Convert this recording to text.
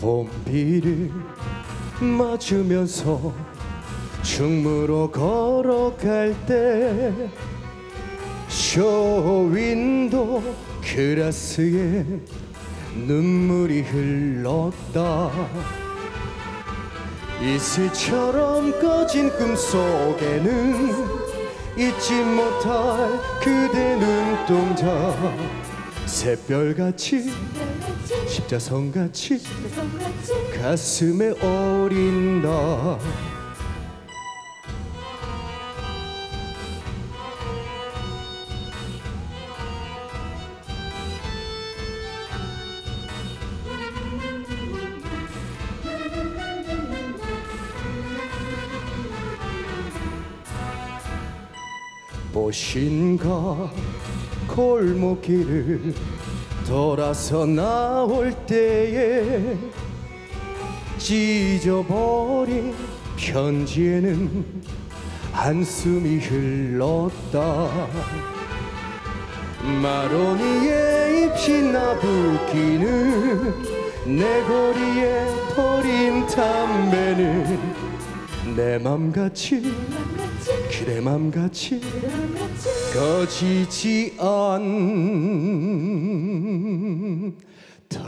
봄비를 맞으면서 충무로 걸어갈 때 쇼윈도 그라스에 눈물이 흘렀다. 이슬처럼 꺼진 꿈속에는 잊지 못할 그대 눈동자 새별같이 십자성같이 가슴에 어린다 보신가 골목길을 돌아서 나올 때에 찢어버린 편지에는 한숨이 흘렀다. 마로니에 잎이 나부끼는 내 거리에 버린 담배는 내 맘같이 그대 맘같이 꺼지지 않 터라